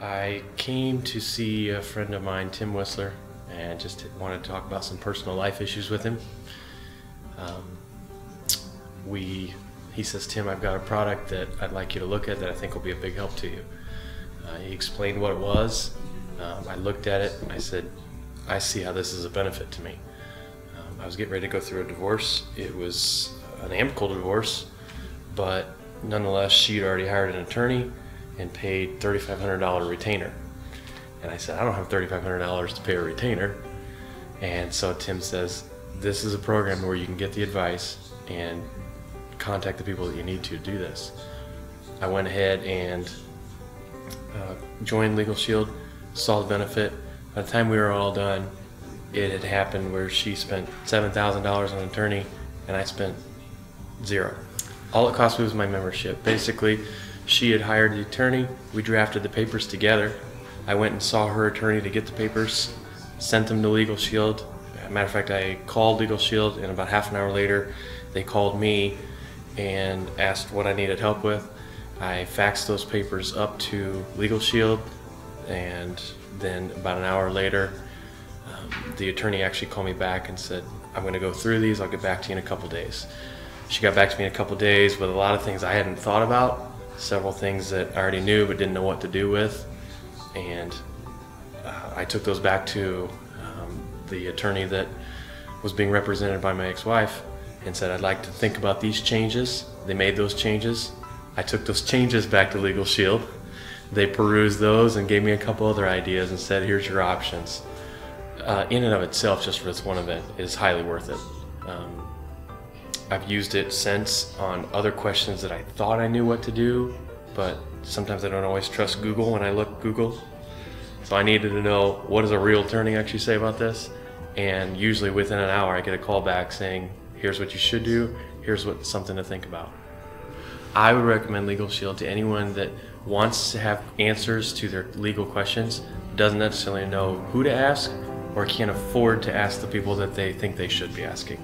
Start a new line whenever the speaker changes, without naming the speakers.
I came to see a friend of mine, Tim Whistler, and just wanted to talk about some personal life issues with him. Um, we, he says, Tim, I've got a product that I'd like you to look at that I think will be a big help to you. Uh, he explained what it was. Um, I looked at it I said, I see how this is a benefit to me. Um, I was getting ready to go through a divorce. It was an amicable divorce, but nonetheless, she'd already hired an attorney and paid $3,500 retainer. And I said, I don't have $3,500 to pay a retainer. And so Tim says, This is a program where you can get the advice and contact the people that you need to do this. I went ahead and uh, joined Legal Shield, saw the benefit. By the time we were all done, it had happened where she spent $7,000 on an attorney and I spent zero. All it cost me was my membership. Basically, she had hired the attorney. We drafted the papers together. I went and saw her attorney to get the papers, sent them to Legal Shield. matter of fact, I called Legal Shield, and about half an hour later, they called me and asked what I needed help with. I faxed those papers up to Legal Shield, and then about an hour later, um, the attorney actually called me back and said, I'm going to go through these. I'll get back to you in a couple days. She got back to me in a couple days with a lot of things I hadn't thought about several things that I already knew but didn't know what to do with. And uh, I took those back to um, the attorney that was being represented by my ex wife and said, I'd like to think about these changes. They made those changes. I took those changes back to Legal Shield. They perused those and gave me a couple other ideas and said, here's your options. Uh, in and of itself, just for this one event, is highly worth it. Um, I've used it since on other questions that I thought I knew what to do, but sometimes I don't always trust Google when I look Google. So I needed to know what does a real attorney actually say about this? And usually within an hour I get a call back saying, here's what you should do, here's what something to think about. I would recommend Legal Shield to anyone that wants to have answers to their legal questions, doesn't necessarily know who to ask, or can't afford to ask the people that they think they should be asking.